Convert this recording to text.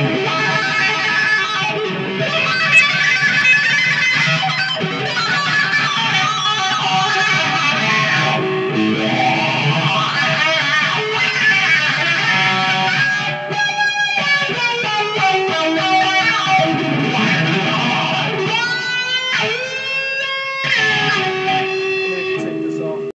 Yeah.